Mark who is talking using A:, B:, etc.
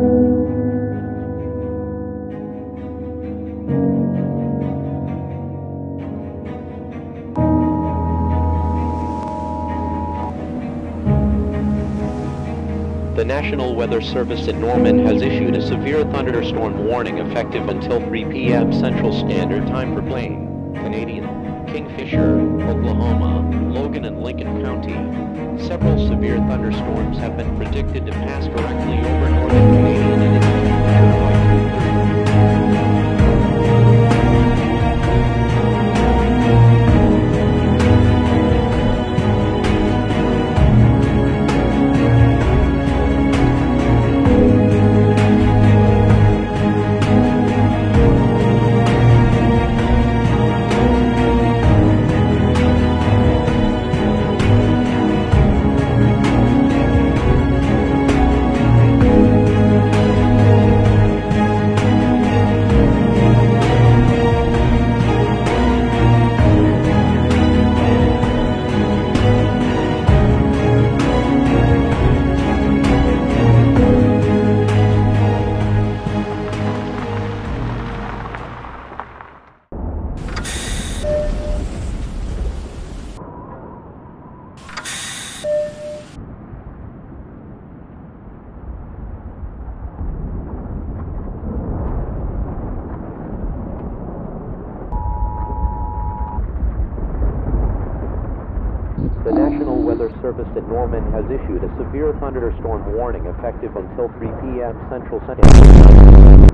A: The National Weather Service in Norman has issued a severe thunderstorm warning effective until 3 p.m. Central Standard Time for Blaine, Canadian, Kingfisher, Oklahoma, Logan and Lincoln County. Several severe thunderstorms have been predicted to pass directly over northern Weather Service in Norman has issued a severe thunderstorm warning effective until 3 p.m. Central Standard Time.